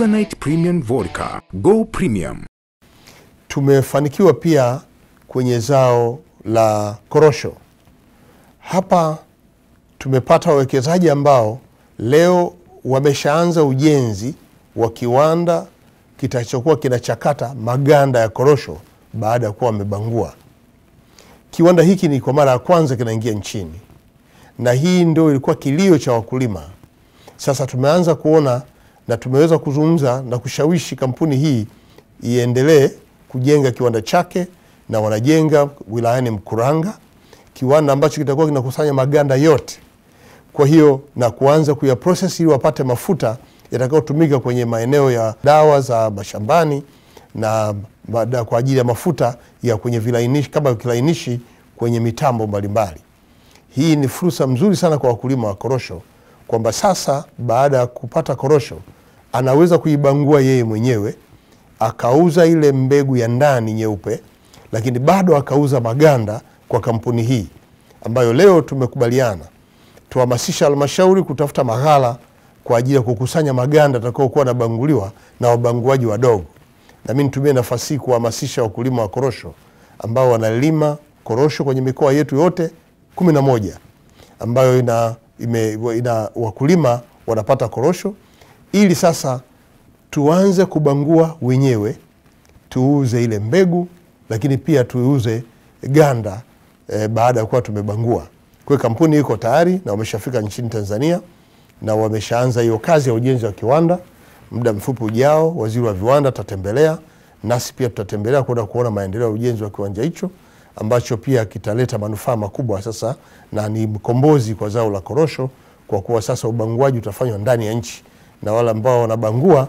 Tanzanite Premium Vodka. Go Premium. Tumefanikiwa pia kwenye zao la korosho. Hapa tumepata wawekezaji ambao leo wameshaanza ujenzi wa kiwanda kitachokuwa kinachakata maganda ya korosho baada ya kuwa wamebangua. Kiwanda hiki ni kwa mara ya kwanza kinaingia nchini, na hii ndio ilikuwa kilio cha wakulima. Sasa tumeanza kuona na tumeweza kuzungumza na kushawishi kampuni hii iendelee kujenga kiwanda chake, na wanajenga wilayani Mkuranga, kiwanda ambacho kitakuwa kinakusanya maganda yote. Kwa hiyo na kuanza kuya process ili wapate mafuta yatakayotumika kwenye maeneo ya dawa za mashambani na baada kwa ajili ya mafuta ya kwenye vilainishi kama kilainishi kwenye mitambo mbalimbali. Hii ni fursa mzuri sana kwa wakulima wa korosho kwamba sasa baada ya kupata korosho anaweza kuibangua yeye mwenyewe akauza ile mbegu ya ndani nyeupe, lakini bado akauza maganda kwa kampuni hii ambayo leo tumekubaliana tuhamasisha halmashauri kutafuta maghala kwa ajili ya kukusanya maganda atakaokuwa anabanguliwa na wabanguaji wadogo. Na nitumie nafasi hii kuhamasisha wakulima wa korosho ambao wanalima korosho kwenye mikoa yetu yote kumi na moja ambayo ina, ime, ina wakulima wanapata korosho, ili sasa tuanze kubangua wenyewe, tuuze ile mbegu, lakini pia tuuze ganda e, baada ya kuwa tumebangua. Kwa kampuni iko tayari na wameshafika nchini Tanzania na wameshaanza hiyo kazi ya ujenzi wa kiwanda. Muda mfupi ujao, waziri wa viwanda atatembelea, nasi pia tutatembelea kwenda kuona maendeleo ya ujenzi wa kiwanja hicho ambacho pia kitaleta manufaa makubwa sasa, na ni mkombozi kwa zao la korosho, kwa kuwa sasa ubanguaji utafanywa ndani ya nchi na wale ambao wanabangua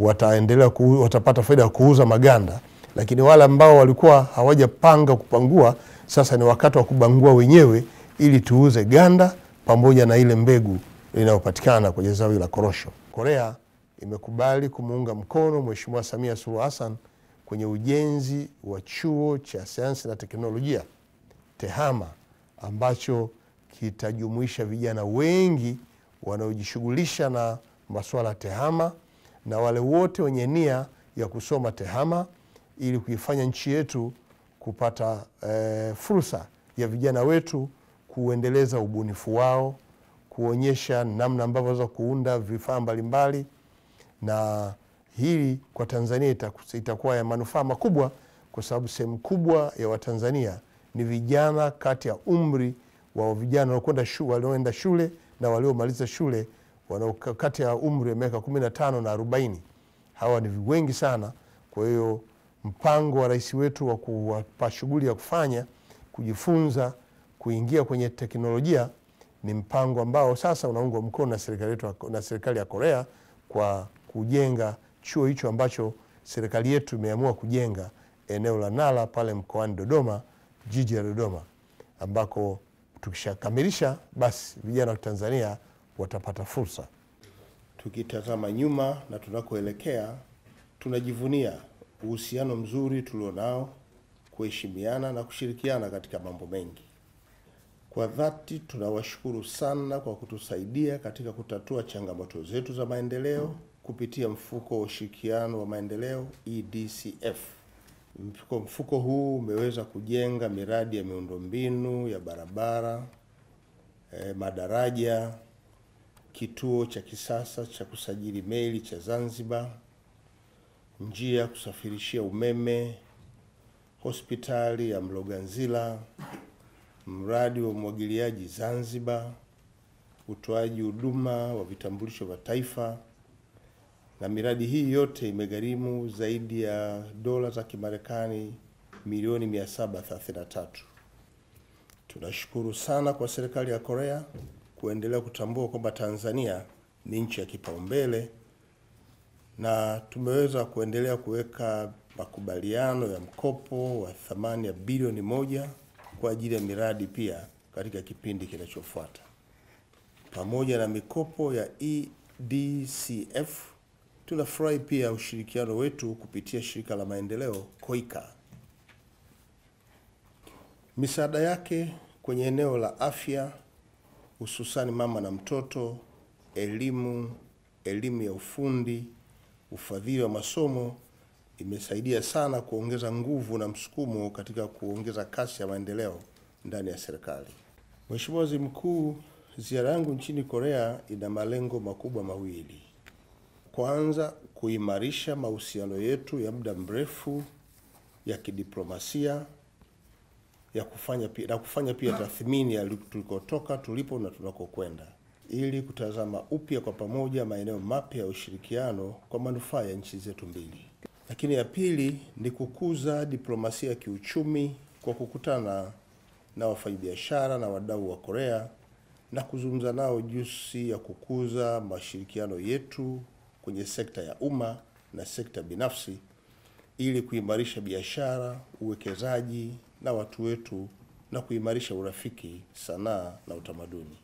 wataendelea ku, watapata faida ya kuuza maganda, lakini wale ambao walikuwa hawajapanga kupangua, sasa ni wakati wa kubangua wenyewe ili tuuze ganda pamoja na ile mbegu inayopatikana kwenye zao la korosho. Korea imekubali kumuunga mkono Mheshimiwa Samia Suluhu Hassan kwenye ujenzi wa chuo cha sayansi na teknolojia TEHAMA ambacho kitajumuisha vijana wengi wanaojishughulisha na masuala ya TEHAMA na wale wote wenye nia ya kusoma TEHAMA ili kuifanya nchi yetu kupata e, fursa ya vijana wetu kuendeleza ubunifu wao, kuonyesha namna ambavyo waweza kuunda vifaa mbalimbali, na hili kwa Tanzania itaku- itakuwa ya manufaa makubwa, kwa sababu sehemu kubwa ya Watanzania ni vijana kati ya umri wa vijana wanaokwenda shule, walioenda shule na waliomaliza shule kati ya umri wa miaka 15 na 40. Hawa ni wengi sana. Kwa hiyo mpango wa rais wetu wa kuwapa shughuli ya kufanya kujifunza kuingia kwenye teknolojia ni mpango ambao sasa unaungwa mkono na serikali yetu na serikali ya Korea kwa kujenga chuo hicho ambacho serikali yetu imeamua kujenga eneo la Nala pale mkoani Dodoma, jiji la Dodoma, ambako tukishakamilisha basi vijana wa Tanzania watapata fursa. Tukitazama nyuma na tunakoelekea, tunajivunia uhusiano mzuri tulionao, kuheshimiana na kushirikiana katika mambo mengi. Kwa dhati tunawashukuru sana kwa kutusaidia katika kutatua changamoto zetu za maendeleo kupitia mfuko wa ushirikiano wa maendeleo EDCF. Mfuko, mfuko huu umeweza kujenga miradi ya miundombinu ya barabara, eh, madaraja, kituo cha kisasa cha kusajili meli cha Zanzibar, njia ya kusafirishia umeme, hospitali ya Mloganzila, mradi wa umwagiliaji Zanzibar, utoaji huduma wa vitambulisho vya taifa, na miradi hii yote imegharimu zaidi ya dola za Kimarekani milioni 733. Tunashukuru sana kwa serikali ya Korea kuendelea kutambua kwamba Tanzania ni nchi ya kipaumbele na tumeweza kuendelea kuweka makubaliano ya mkopo wa thamani ya bilioni moja kwa ajili ya miradi pia katika kipindi kinachofuata. Pamoja na mikopo ya EDCF, tunafurahi pia ushirikiano wetu kupitia shirika la maendeleo KOIKA. Misaada yake kwenye eneo la afya, hususani mama na mtoto, elimu, elimu ya ufundi, ufadhili wa masomo imesaidia sana kuongeza nguvu na msukumo katika kuongeza kasi ya maendeleo ndani ya serikali. Mheshimiwa Waziri Mkuu, ziara yangu nchini Korea ina malengo makubwa mawili. Kwanza, kuimarisha mahusiano yetu ya muda mrefu ya kidiplomasia ya kufanya pia, na kufanya pia tathmini ya tulikotoka, tulipo na tunakokwenda ili kutazama upya kwa pamoja maeneo mapya ya ushirikiano kwa manufaa ya nchi zetu mbili. Lakini ya pili ni kukuza diplomasia ya kiuchumi kwa kukutana na wafanyabiashara na wadau wa Korea na kuzungumza nao jinsi ya kukuza mashirikiano yetu kwenye sekta ya umma na sekta binafsi ili kuimarisha biashara, uwekezaji na watu wetu na kuimarisha urafiki, sanaa na utamaduni.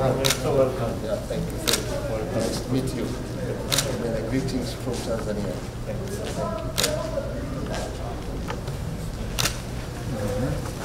You're so welcome. Yeah, thank you. Thank you. Nice to meet you. And greetings from Tanzania. Thank you. Thank you. Uh-huh.